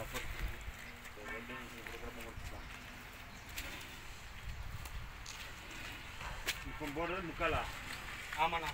Support இப்போ போடுறது முக்காலா ஆமாண்ணா.